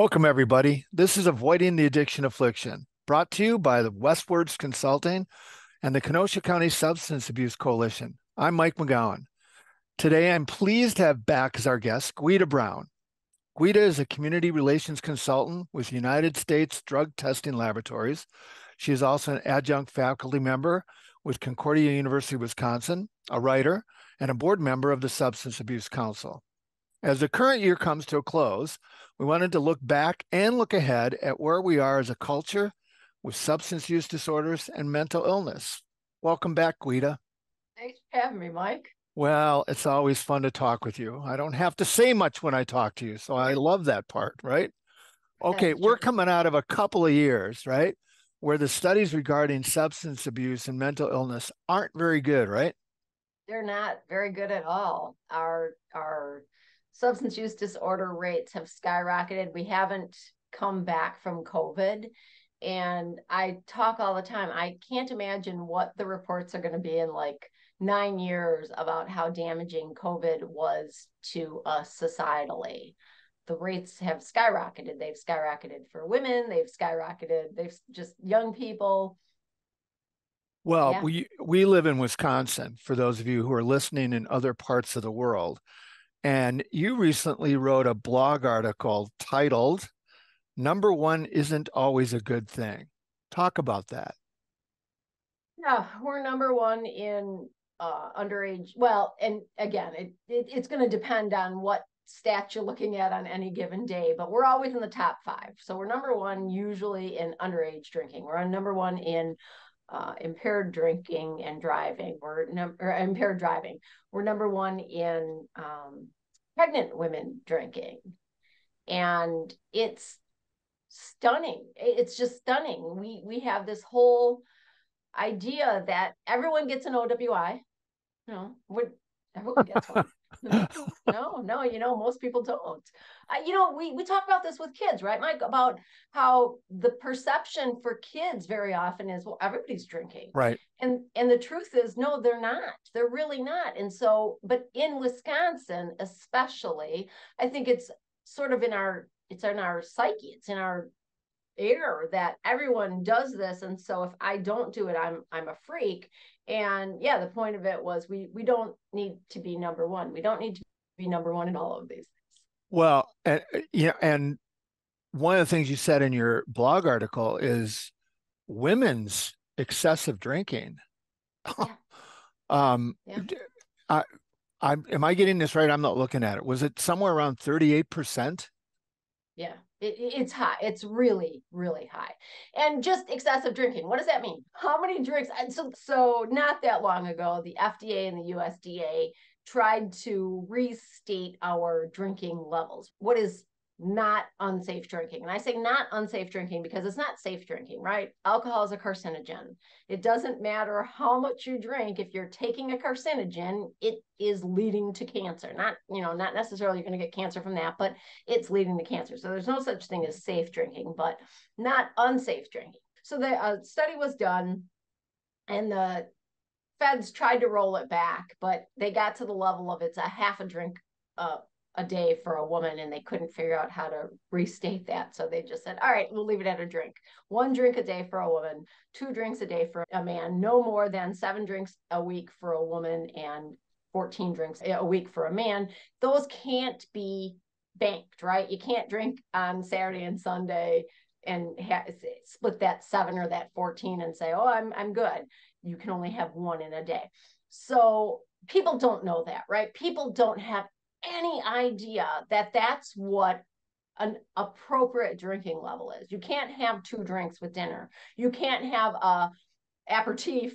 Welcome, everybody. This is Avoiding the Addiction Affliction, brought to you by the Westwards Consulting and the Kenosha County Substance Abuse Coalition. I'm Mike McGowan. Today, I'm pleased to have back as our guest Guida Brown. Guida is a community relations consultant with United States Drug Testing Laboratories. She is also an adjunct faculty member with Concordia University, Wisconsin, a writer, and a board member of the Substance Abuse Council. As the current year comes to a close, we wanted to look back and look ahead at where we are as a culture with substance use disorders and mental illness. Welcome back, Guida. Thanks for having me, Mike. Well, it's always fun to talk with you. I don't have to say much when I talk to you, so I love that part, right? Okay, we're coming out of a couple of years, right? Where the studies regarding substance abuse and mental illness aren't very good, right? They're not very good at all. Our our substance use disorder rates have skyrocketed. We haven't come back from COVID. And I talk all the time. I can't imagine what the reports are going to be in like nine years about how damaging COVID was to us societally. The rates have skyrocketed. They've skyrocketed for women, they've skyrocketed, they've just young people. Well, yeah. we we live in Wisconsin for those of you who are listening in other parts of the world. And you recently wrote a blog article titled Number One Isn't Always a Good Thing. Talk about that. Yeah, we're number one in uh, underage. Well, and again, it, it it's going to depend on what stats you're looking at on any given day, but we're always in the top five. So we're number one usually in underage drinking. We're on number one in uh, impaired drinking and driving. We're number impaired driving. We're number one in um, pregnant women drinking, and it's stunning. It's just stunning. We we have this whole idea that everyone gets an OWI. You know, everyone gets one. no, no, you know, most people don't. You know, we we talk about this with kids, right, Mike? About how the perception for kids very often is, well, everybody's drinking, right? And and the truth is, no, they're not. They're really not. And so, but in Wisconsin, especially, I think it's sort of in our it's in our psyche, it's in our air that everyone does this and so if i don't do it i'm i'm a freak and yeah the point of it was we we don't need to be number one we don't need to be number one in all of these well and yeah and one of the things you said in your blog article is women's excessive drinking yeah. um yeah. I, I am i getting this right i'm not looking at it was it somewhere around 38 percent yeah it, it's high. It's really, really high. And just excessive drinking. What does that mean? How many drinks? And so, so not that long ago, the FDA and the USDA tried to restate our drinking levels. What is not unsafe drinking. And I say not unsafe drinking because it's not safe drinking, right? Alcohol is a carcinogen. It doesn't matter how much you drink. If you're taking a carcinogen, it is leading to cancer. Not, you know, not necessarily you're going to get cancer from that, but it's leading to cancer. So there's no such thing as safe drinking, but not unsafe drinking. So the uh, study was done and the feds tried to roll it back, but they got to the level of it's a half a drink uh, a day for a woman and they couldn't figure out how to restate that. So they just said, all right, we'll leave it at a drink. One drink a day for a woman, two drinks a day for a man, no more than seven drinks a week for a woman and 14 drinks a week for a man. Those can't be banked, right? You can't drink on Saturday and Sunday and ha- split that seven or that 14 and say, oh, I'm, I'm good. You can only have one in a day. So people don't know that, right? People don't have any idea that that's what an appropriate drinking level is. You can't have two drinks with dinner. You can't have a aperitif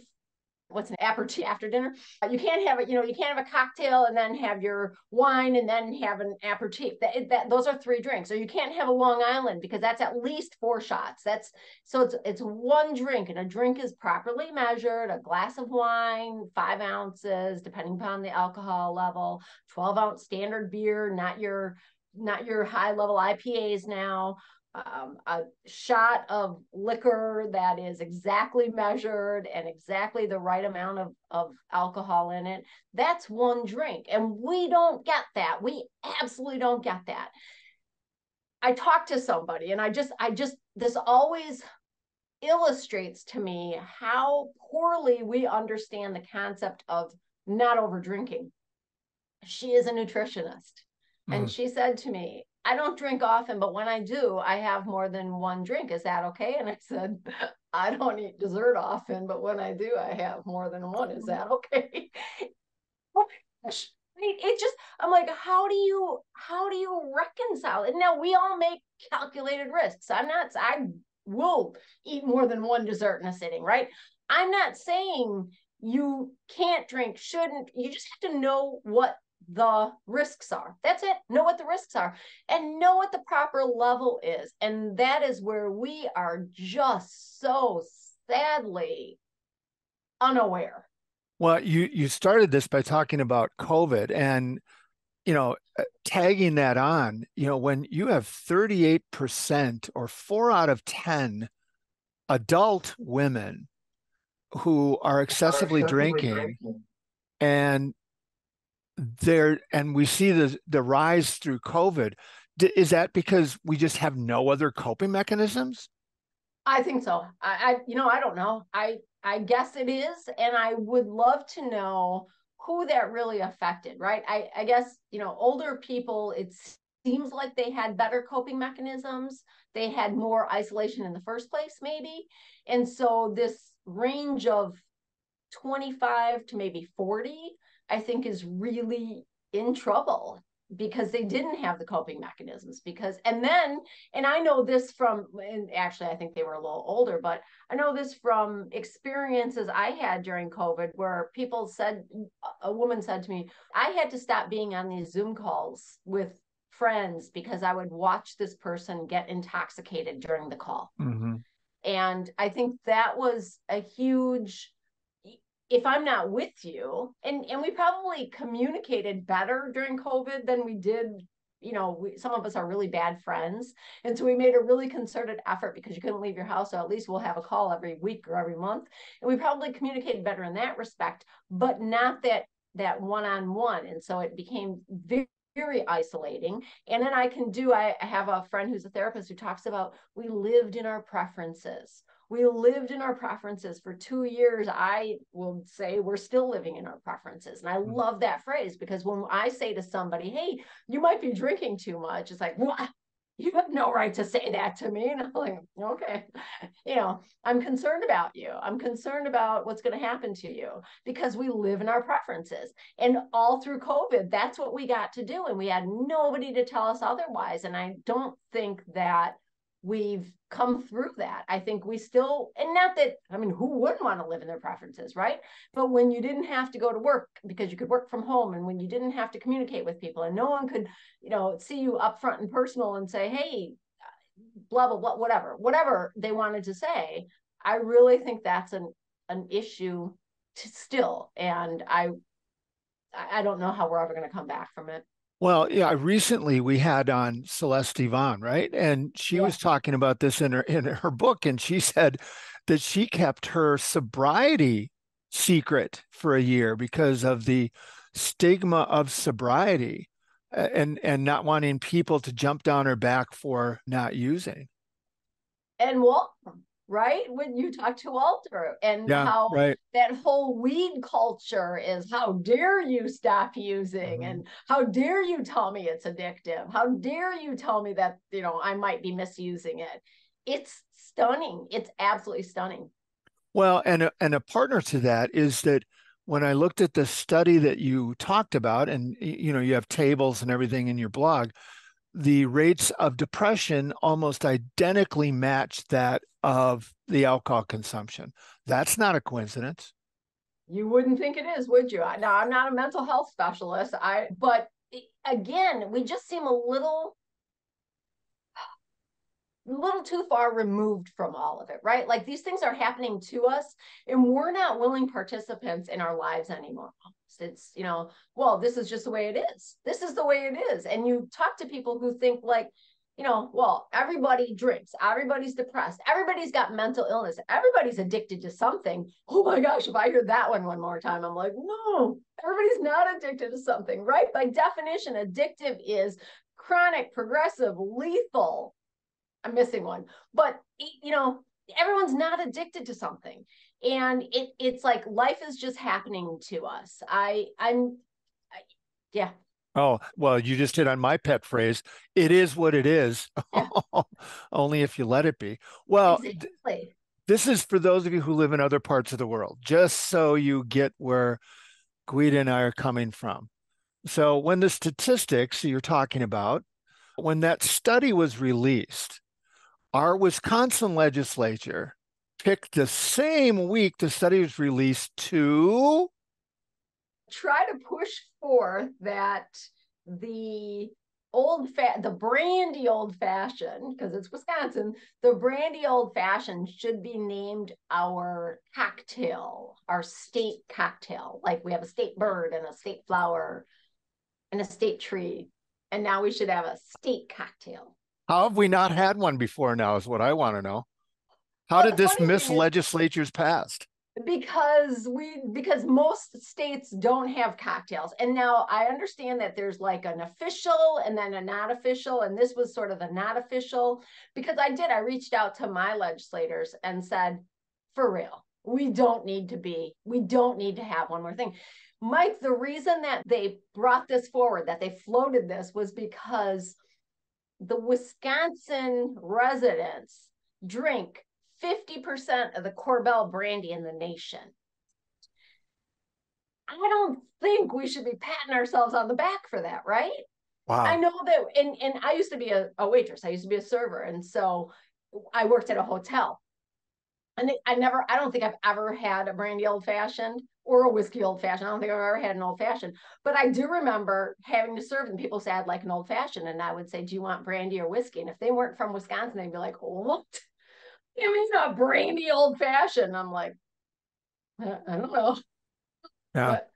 what's an aperitif after dinner? Uh, you can't have it you know you can't have a cocktail and then have your wine and then have an aperitif. That, that those are three drinks. Or you can't have a long island because that's at least four shots. That's so it's it's one drink and a drink is properly measured a glass of wine five ounces depending upon the alcohol level 12 ounce standard beer not your not your high level ipas now um, a shot of liquor that is exactly measured and exactly the right amount of, of alcohol in it, that's one drink. And we don't get that. We absolutely don't get that. I talked to somebody and I just, I just, this always illustrates to me how poorly we understand the concept of not over drinking. She is a nutritionist. Mm. And she said to me, I don't drink often, but when I do, I have more than one drink. Is that okay? And I said, I don't eat dessert often, but when I do, I have more than one. Is that okay? oh it just i'm like how do you how do you reconcile it now we all make calculated risks i'm not i will eat more than one dessert in a sitting right i'm not saying you can't drink shouldn't you just have to know what the risks are. That's it. Know what the risks are and know what the proper level is. And that is where we are just so sadly unaware. Well, you you started this by talking about COVID and you know uh, tagging that on, you know, when you have 38% or 4 out of 10 adult women who are excessively, are excessively drinking, drinking. and there and we see the the rise through COVID. Is that because we just have no other coping mechanisms? I think so. I, I you know, I don't know. I I guess it is. And I would love to know who that really affected, right? I, I guess, you know, older people, it seems like they had better coping mechanisms. They had more isolation in the first place, maybe. And so this range of 25 to maybe 40, I think is really in trouble because they didn't have the coping mechanisms because and then and i know this from and actually i think they were a little older but i know this from experiences i had during covid where people said a woman said to me i had to stop being on these zoom calls with friends because i would watch this person get intoxicated during the call mm-hmm. and i think that was a huge if I'm not with you, and and we probably communicated better during COVID than we did. You know, we, some of us are really bad friends, and so we made a really concerted effort because you couldn't leave your house. So at least we'll have a call every week or every month, and we probably communicated better in that respect, but not that that one on one. And so it became very very isolating. And then I can do, I, have a friend who's a therapist who talks about we lived in our preferences we lived in our preferences for two years. I will say we're still living in our preferences. And I mm-hmm. love that phrase because when I say to somebody, hey, you might be drinking too much, it's like, what? You have no right to say that to me. And I'm like, okay, you know, I'm concerned about you. I'm concerned about what's going to happen to you because we live in our preferences. And all through COVID, that's what we got to do. And we had nobody to tell us otherwise. And I don't think that we've come through that. I think we still, and not that, I mean, who wouldn't want to live in their preferences, right? But when you didn't have to go to work because you could work from home and when you didn't have to communicate with people and no one could, you know, see you up front and personal and say, hey, blah, blah, blah, whatever, whatever they wanted to say, I really think that's an, an issue still. And I, I don't know how we're ever going to come back from it. Well, yeah, recently we had on Celeste Yvonne, right? And she yeah. was talking about this in her in her book and she said that she kept her sobriety secret for a year because of the stigma of sobriety and and not wanting people to jump down her back for not using. And what right? When you talk to Walter and yeah, how right. that whole weed culture is how dare you stop using mm-hmm. and how dare you tell me it's addictive? How dare you tell me that, you know, I might be misusing it? It's stunning. It's absolutely stunning. Well, and a, and a partner to that is that when I looked at the study that you talked about, and you know, you have tables and everything in your blog, the rates of depression almost identically match that of the alcohol consumption. That's not a coincidence. You wouldn't think it is, would you? Now, I'm not a mental health specialist. I, but again, we just seem a little little too far removed from all of it, right? Like these things are happening to us and we're not willing participants in our lives anymore. It's, you know, well, this is just the way it is. This is the way it is. And you talk to people who think like, you know, well, everybody drinks, everybody's depressed, everybody's got mental illness, everybody's addicted to something. Oh my gosh, if I hear that one one more time, I'm like, no, everybody's not addicted to something, right? By definition, addictive is chronic, progressive, lethal. I'm missing one, but you know, everyone's not addicted to something, and it it's like life is just happening to us. I I'm, I, yeah. Oh well, you just hit on my pet phrase. It is what it is. Yeah. Only if you let it be. Well, exactly. this is for those of you who live in other parts of the world, just so you get where Guida and I are coming from. So when the statistics you're talking about, when that study was released, our Wisconsin legislature picked the same week the study was released to try to push forth that the old fat the brandy old fashioned because it's wisconsin the brandy old fashioned should be named our cocktail our state cocktail. Like we have a state bird and a state flower and a state tree and now we should have a state cocktail how have we not had one before now is what I want to know. How well, did this miss legislatures passed? Because we because most states don't have cocktails. And now I understand that there's like an official and then a not official. And this was sort of the not official because I did, I reached out to my legislators and said, for real, we don't need to be, we don't need to have one more thing. Mike, the reason that they brought this forward, that they floated this was because the Wisconsin residents drink 50% of the Korbel brandy in the nation. I don't think we should be patting ourselves on the back for that, right? Wow. I know that, and, and I used to be a, a waitress, I used to be a server. And so I worked at a hotel. And I never, I don't think I've ever had a brandy old fashioned or a whiskey old fashioned. I don't think I've ever had an old fashioned, but I do remember having to serve them. People say I'd like an old fashioned, and I would say, "Do you want brandy or whiskey?" And if they weren't from Wisconsin, they'd be like, "What? It means not brandy old fashioned." I'm like, I, I don't know. Yeah. But,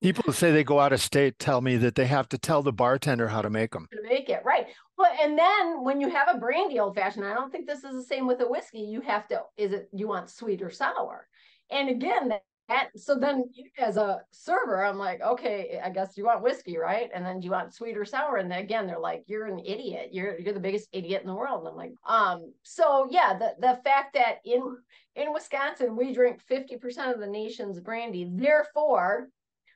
People who say they go out of state tell me that they have to tell the bartender how to make them. To make it right. Well, and then when you have a brandy old fashioned, I don't think this is the same with a whiskey. You have to, is it you want sweet or sour? And again, and so then as a server, I'm like, okay, I guess you want whiskey, right? And then do you want sweet or sour? And then again, they're like, you're an idiot. You're you're the biggest idiot in the world. And I'm like, um, so yeah, the the fact that in in Wisconsin we drink 50% of the nation's brandy, therefore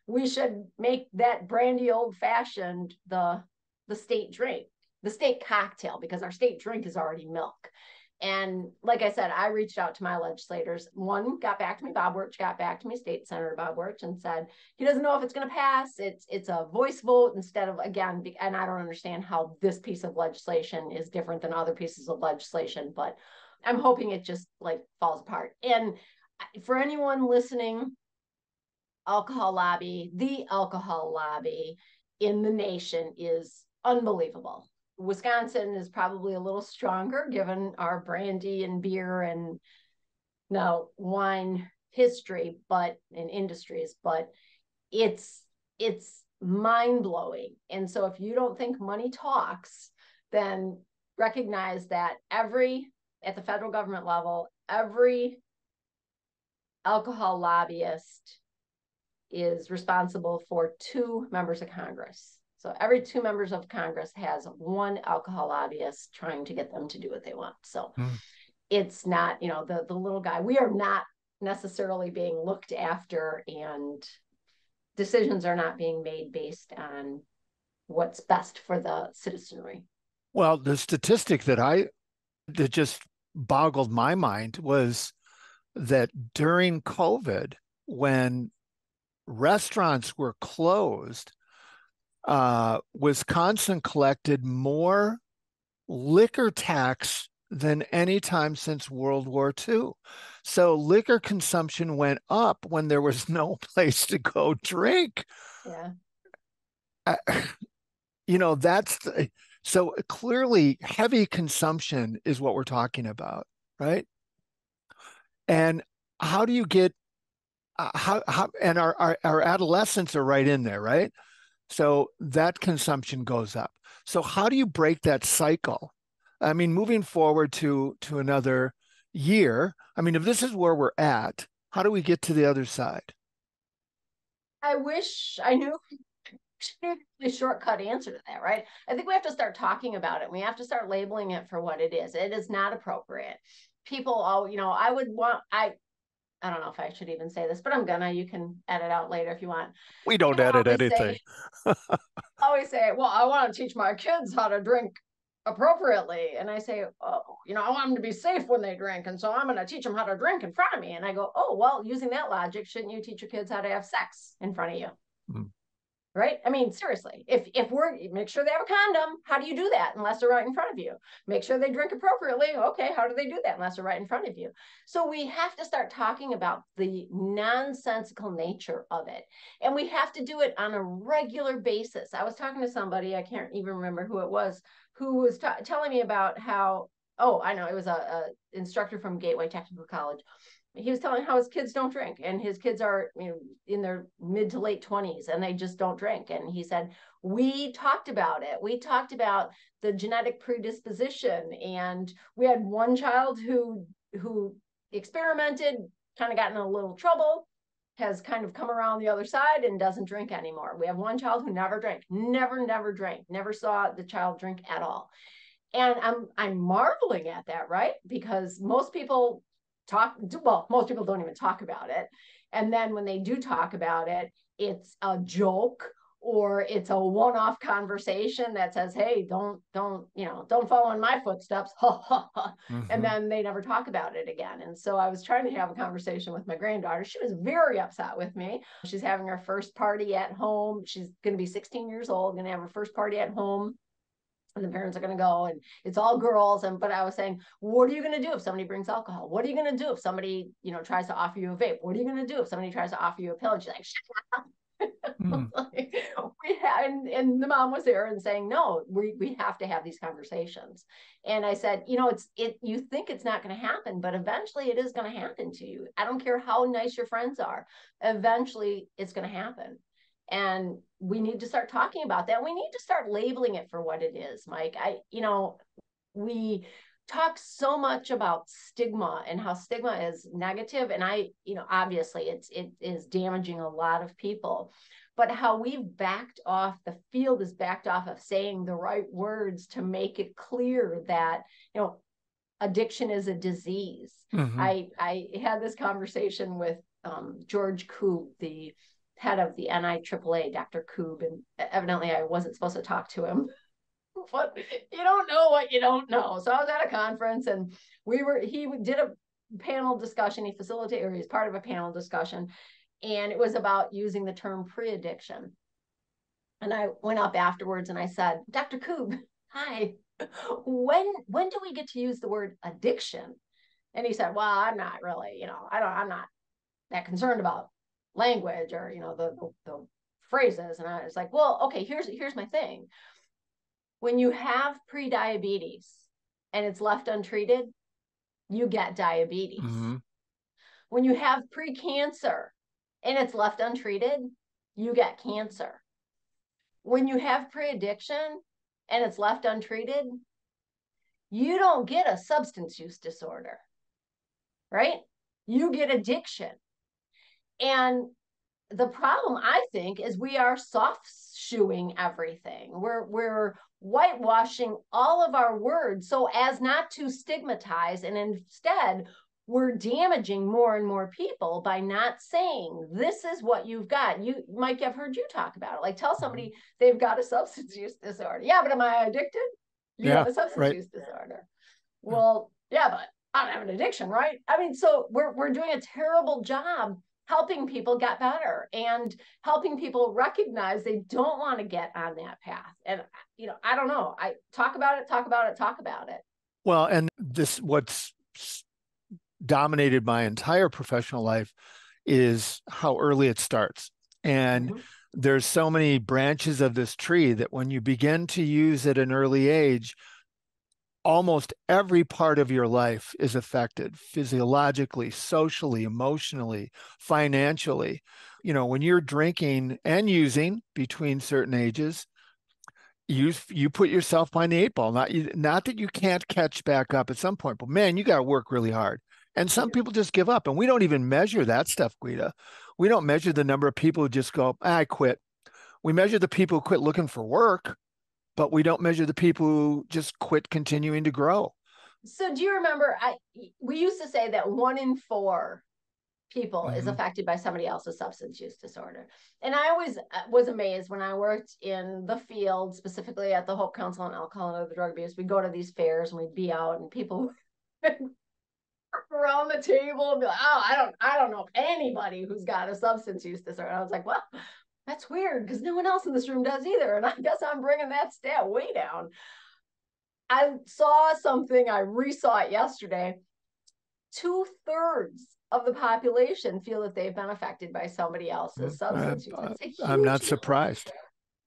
we should make that brandy old fashioned the the state drink, the state cocktail, because our state drink is already milk. And like I said, I reached out to my legislators. One got back to me, Bob Wirch got back to me, State Senator Bob Wirch, and said he doesn't know if it's going to pass. It's it's a voice vote instead of again, and I don't understand how this piece of legislation is different than other pieces of legislation, but I'm hoping it just like falls apart. And for anyone listening, alcohol lobby, the alcohol lobby in the nation is unbelievable. Wisconsin is probably a little stronger given our brandy and beer and now wine history, but in industries, but it's it's mind blowing. And so if you don't think money talks, then recognize that every at the federal government level, every alcohol lobbyist is responsible for two members of Congress. So every two members of Congress has one alcohol lobbyist trying to get them to do what they want. So mm. it's not, you know, the the little guy. We are not necessarily being looked after and decisions are not being made based on what's best for the citizenry. Well, the statistic that I that just boggled my mind was that during COVID, when restaurants were closed, uh, Wisconsin collected more liquor tax than any time since World War II. So liquor consumption went up when there was no place to go drink. Yeah. Uh, you know, that's the, so clearly heavy consumption is what we're talking about, right? And how do you get uh, how how and our, our our adolescents are right in there, right? So that consumption goes up. So how do you break that cycle? I mean, moving forward to to another year. I mean, if this is where we're at, how do we get to the other side? I wish I knew the shortcut answer to that, right? I think we have to start talking about it. We have to start labeling it for what it is. It is not appropriate. People, all you know, I would want I I don't know if I should even say this, but I'm gonna. You can edit out later if you want. We don't People edit anything. Say, always say, "Well, I want to teach my kids how to drink appropriately," and I say, "Oh, you know, I want them to be safe when they drink, and so I'm going to teach them how to drink in front of me." And I go, "Oh, well, using that logic, shouldn't you teach your kids how to have sex in front of you?" Mm right? I mean seriously if if we're make sure they have a condom how do you do that unless they're right in front of you? Make sure they drink appropriately okay how do they do that unless they're right in front of you? So we have to start talking about the nonsensical nature of it and we have to do it on a regular basis. I was talking to somebody i can't even remember who it was who was t- telling me about how oh i know it was a, a instructor from gateway technical college he was telling how his kids don't drink and his kids are you know in their mid to late 20s and they just don't drink. And he said we talked about it. We talked about the genetic predisposition. And we had one child who who experimented kind of got in a little trouble has kind of come around the other side and doesn't drink anymore. We have one child who never drank never never drank never saw the child drink at all. And i'm i'm marveling at that right? Because most people talk well most people don't even talk about it. And then when they do talk about it it's a joke or it's a one-off conversation that says hey don't don't you know don't follow in my footsteps. Mm-hmm. and then they never talk about it again. And so i was trying to have a conversation with my granddaughter. She was very upset with me. She's having her first party at home. She's going to be 16 years old going to have her first party at home and the parents are going to go and it's all girls and but i was saying what are you going to do if somebody brings alcohol? What are you going to do if somebody you know tries to offer you a vape? What are you going to do if somebody tries to offer you a pill and she's like shut up. Mm. like, we had, and, and the mom was there and saying no we, we have to have these conversations. And i said you know it's it you think it's not going to happen but eventually it is going to happen to you. I don't care how nice your friends are eventually it's going to happen and we need to start talking about that. We need to start labeling it for what it is mike. I you know we talk so much about stigma and how stigma is negative and i you know obviously it's it is damaging a lot of people but how we've backed off the field is backed off of saying the right words to make it clear that you know addiction is a disease. Mm-hmm. i i had this conversation with um, george koob the head of the NIAAA, Dr. Koob, and evidently I wasn't supposed to talk to him. but you don't know what you don't know. So I was at a conference and we were, he did a panel discussion. He facilitated, or he's part of a panel discussion, and it was about using the term pre-addiction. And I went up afterwards and I said, Dr. Koob, hi, when when do we get to use the word addiction? And he said, Well, I'm not really, you know, I don't, I'm not that concerned about language or you know the, the, the phrases. And i was like well okay here's here's my thing. When you have pre-diabetes and it's left untreated you get diabetes. Mm-hmm. when you have pre-cancer and it's left untreated you get cancer. When you have pre-addiction and it's left untreated you don't get a substance use disorder right? You get addiction and the problem, I think, is we are soft shoeing everything. We're we're whitewashing all of our words so as not to stigmatize, and instead we're damaging more and more people by not saying this is what you've got. You Mike, I've heard you talk about it. Like tell somebody mm-hmm. they've got a substance use disorder. Yeah, but am I addicted? You yeah, have a substance right. use disorder. Well, yeah, but I don't have an addiction, right? I mean, so we're we're doing a terrible job helping people get better and helping people recognize they don't want to get on that path. And, you know, I don't know. I talk about it, talk about it, talk about it. Well, and this, what's dominated my entire professional life is how early it starts. And mm-hmm. there's so many branches of this tree that when you begin to use at an early age, almost every part of your life is affected physiologically, socially, emotionally, financially. You know, when you're drinking and using between certain ages, you you put yourself behind the eight ball. Not not that you can't catch back up at some point, but man, you got to work really hard. And some people just give up, and we don't even measure that stuff, Guida. We don't measure the number of people who just go, "I quit." we measure the people who quit looking for work, but we don't measure the people who just quit continuing to grow. So do you remember I we used to say that one in four people mm-hmm. is affected by somebody else's substance use disorder. And I always uh, was amazed when I worked in the field, specifically at the Hope Council on Alcohol and Other Drug Abuse. We'd go to these fairs and we'd be out and people around the table and be like, oh, I don't, I don't know anybody who's got a substance use disorder. And I was like, well, that's weird because no one else in this room does either. And I guess I'm bringing that stat way down. I saw something, I resaw it yesterday. Two thirds of the population feel that they've been affected by somebody else's substance use. I'm not surprised.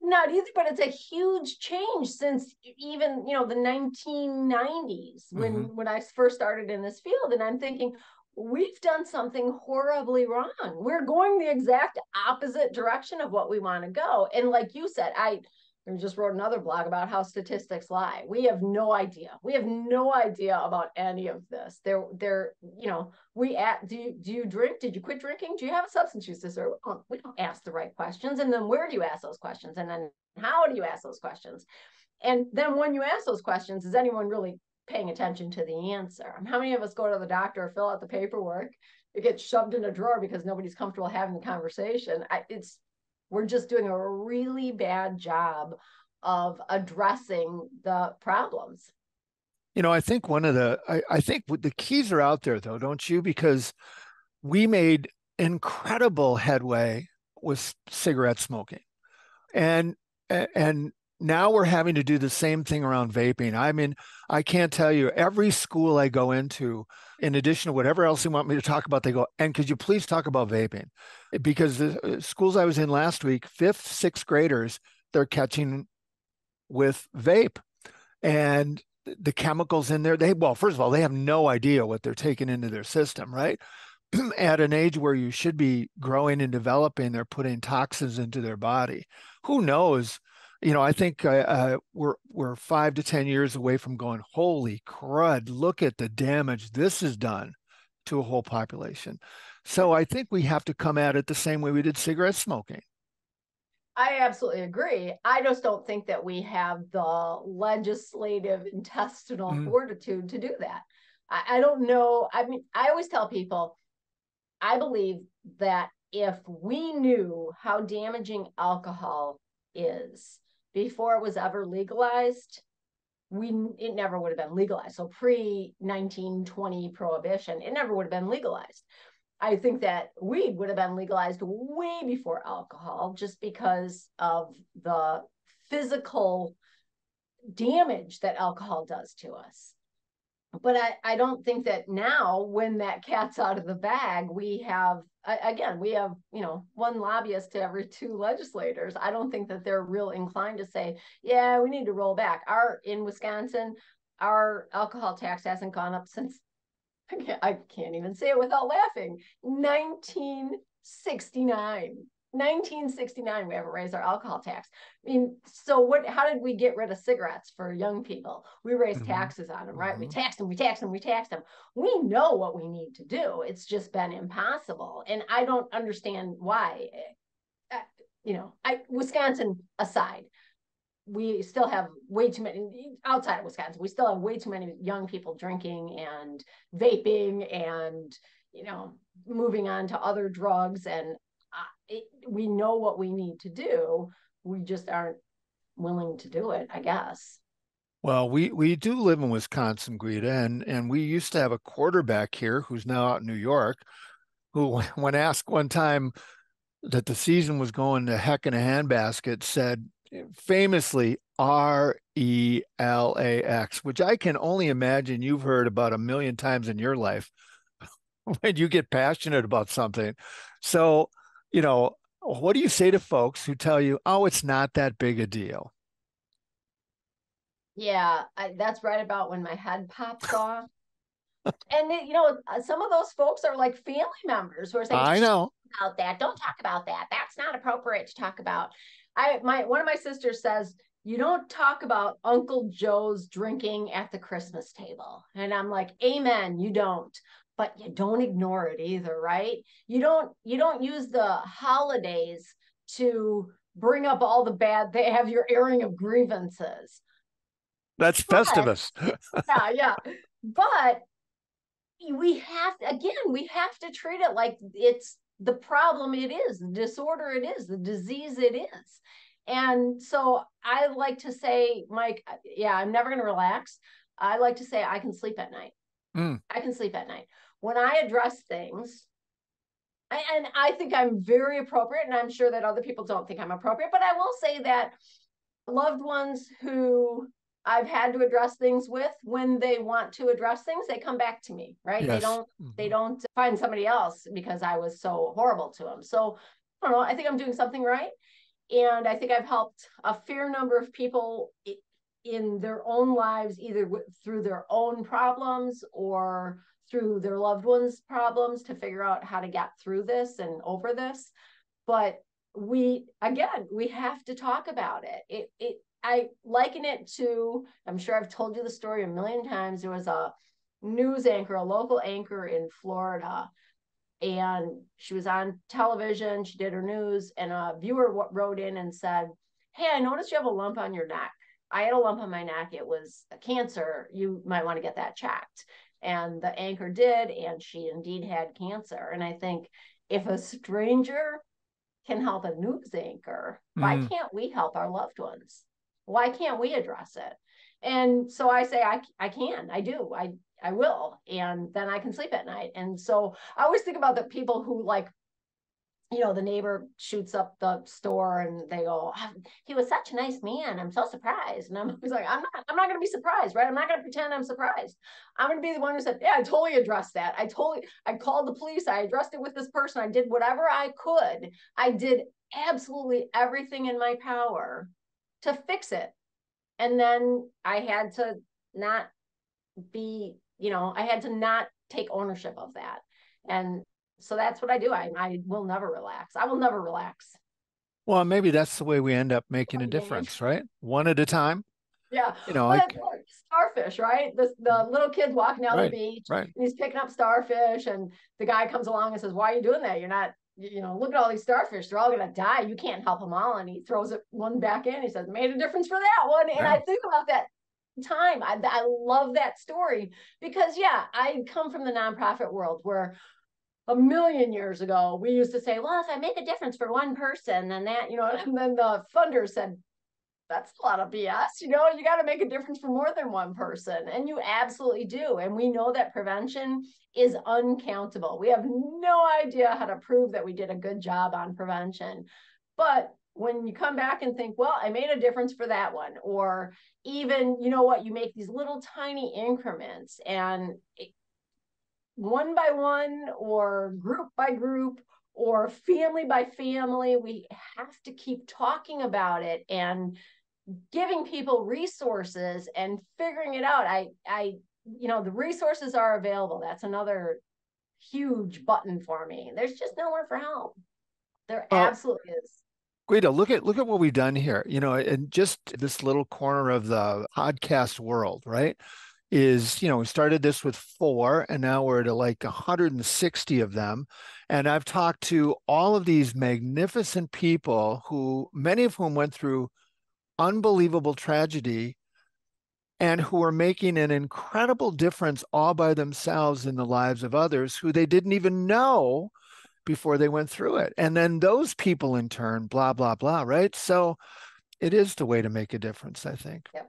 Not either, but it's a huge change since even you know the 1990s when mm-hmm. when I first started in this field, and I'm thinking we've done something horribly wrong. We're going the exact opposite direction of what we want to go. And like you said, I just wrote another blog about how statistics lie. We have no idea. We have no idea about any of this. They're they're you know we at do you do you drink? Did you quit drinking? Do you have a substance use disorder? We don't, we don't ask the right questions, and then where do you ask those questions, and then how do you ask those questions, and then when you ask those questions, is anyone really paying attention to the answer? How many of us go to the doctor, fill out the paperwork, it gets shoved in a drawer because nobody's comfortable having the conversation? I, it's we're just doing a really bad job of addressing the problems. You know, I think one of the, I, I think the keys are out there though, don't you? Because we made incredible headway with cigarette smoking. And, and now we're having to do the same thing around vaping. I mean, I can't tell you every school I go into, in addition to whatever else you want me to talk about, they go, and could you please talk about vaping? Because the uh, schools I was in last week, fifth, sixth graders, they're catching with vape. And the chemicals in there, they, well, first of all, they have no idea what they're taking into their system, right? At an age where you should be growing and developing, they're putting toxins into their body. Who knows? You know, I think uh, uh, we're we're five to ten years away from going. Holy crud! Look at the damage this has done to a whole population. So I think we have to come at it the same way we did cigarette smoking. I absolutely agree. I just don't think that we have the legislative intestinal mm. fortitude to do that. I, I don't know. I mean, I always tell people, I believe that if we knew how damaging alcohol is, before it was ever legalized, we it never would have been legalized. So pre 1920 prohibition, it never would have been legalized. I think that weed would have been legalized way before alcohol just because of the physical damage that alcohol does to us but I, I don't think that now when that cat's out of the bag we have again we have you know one lobbyist to every two legislators. I don't think that they're real inclined to say yeah we need to roll back. Our in wisconsin our alcohol tax hasn't gone up since I can't, I can't even say it without laughing 1969 1969 we haven't raised our alcohol tax. I mean so what how did we get rid of cigarettes for young people? We raised mm-hmm. taxes on them right? Mm-hmm. we taxed them we taxed them we taxed them we know what we need to do. It's just been impossible. And i don't understand why. Uh, you know i wisconsin aside we still have way too many outside of wisconsin we still have way too many young people drinking and vaping and you know moving on to other drugs and it, we know what we need to do. We just aren't willing to do it, I guess. Well, we we do live in Wisconsin, Guida, and and we used to have a quarterback here who's now out in New York, who, when asked one time that the season was going to heck in a handbasket, said famously R E L A X, which I can only imagine you've heard about a million times in your life when you get passionate about something. So you know, what do you say to folks who tell you, oh, it's not that big a deal? Yeah, I, that's right about when my head pops off. and you know, uh, some of those folks are like family members who are saying, "I know about that. Don't talk about that. That's not appropriate to talk about." I my one of my sisters says, "You don't talk about Uncle Joe's drinking at the Christmas table," and I'm like, "Amen. You don't." But you don't ignore it either right you don't you don't use the holidays to bring up all the bad, they have your airing of grievances. That's but, Festivus. yeah, yeah. But we have again, we have to treat it like it's the problem it is, the disorder it is, the disease it is. And so I like to say, Mike, yeah, I'm never going to relax. I like to say I can sleep at night. Mm. I can sleep at night. When I address things, I, and I think I'm very appropriate, and I'm sure that other people don't think I'm appropriate, but I will say that loved ones who I've had to address things with when they want to address things, they come back to me, right? Yes. They don't mm-hmm. they don't find somebody else because I was so horrible to them. So I don't know, I think I'm doing something right. And I think I've helped a fair number of people in their own lives, either through their own problems or through their loved ones' problems to figure out how to get through this and over this. But we again, we have to talk about it. It it I liken it to, I'm sure I've told you the story a million times. There was a news anchor, a local anchor in Florida, and she was on television. She did her news, and a viewer wrote in and said, Hey, I noticed you have a lump on your neck. I had a lump on my neck. It was a cancer. You might want to get that checked. And the anchor did, and she indeed had cancer. And I think if a stranger can help a news anchor, mm. why can't we help our loved ones? why can't we address it and so i say i i can i do i i will and then i can sleep at night and so i always think about the people who like you know the neighbor shoots up the store and they go oh, ah, he was such a nice man. I'm so surprised. And i'm like i'm not i'm not going to be surprised right? I'm not going to pretend i'm surprised. I'm going to be the one who said yeah i totally addressed that. I totally i called the police. I addressed it with this person. I did whatever i could. I did absolutely everything in my power to fix it. And then I had to not be, you know, I had to not take ownership of that. And so that's what I do. I, I will never relax. I will never relax. Well, maybe that's the way we end up making a difference, right? One at a time. Yeah. You know, like starfish, right? This the mm-hmm. little kid's walking down right, the beach right. and he's picking up starfish and the guy comes along and says, Why are you doing that? You're not you know, look at all these starfish. They're all going to die. You can't help them all. And he throws it one back in. He says, made a difference for that one. And yeah. I think about that time. I, I love that story because, yeah, I come from the nonprofit world where a million years ago, we used to say, well, if I make a difference for one person, then that, you know, and then the funder said, that's a lot of BS. You know, you got to make a difference for more than one person. And you absolutely do. And we know that prevention is uncountable. We have no idea how to prove that we did a good job on prevention. But when you come back and think, well, I made a difference for that one, or even, you know what, you make these little tiny increments and it, one by one or group by group or family by family, we have to keep talking about it and giving people resources and figuring it out. I, I, you know, the resources are available. That's another huge button for me. There's just nowhere for help. There uh, absolutely is. Guida, look at look at what we've done here. You know, in just this little corner of the podcast world, right? Is you know we started this with four, and now we're at like 160 of them. And I've talked to all of these magnificent people who, many of whom went through unbelievable tragedy and who are making an incredible difference all by themselves in the lives of others who they didn't even know before they went through it. And then those people in turn, blah, blah, blah, right? So it is the way to make a difference, I think. Yeah.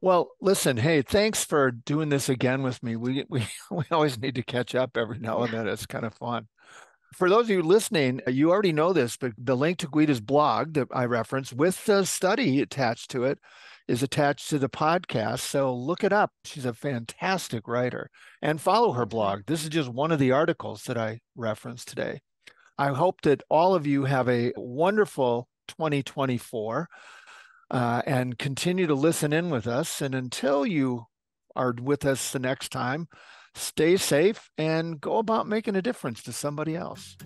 Well, listen, hey, thanks for doing this again with me. We we we always need to catch up every now and then. It's kind of fun. For those of you listening, uh, you already know this, but the link to Guida's blog that I referenced with the study attached to it is attached to the podcast. So look it up. She's a fantastic writer and follow her blog. This is just one of the articles that I referenced today. I hope that all of you have a wonderful 2024 uh, and continue to listen in with us. And until you are with us the next time, stay safe and go about making a difference to somebody else.